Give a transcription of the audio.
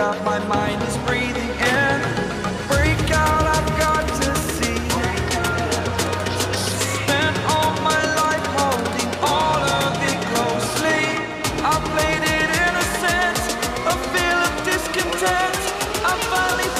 Habit my mind is breathing in. Break out, I've got to see. Spent all my life holding all of it closely. I played it innocent, a feel of discontent. I'm finally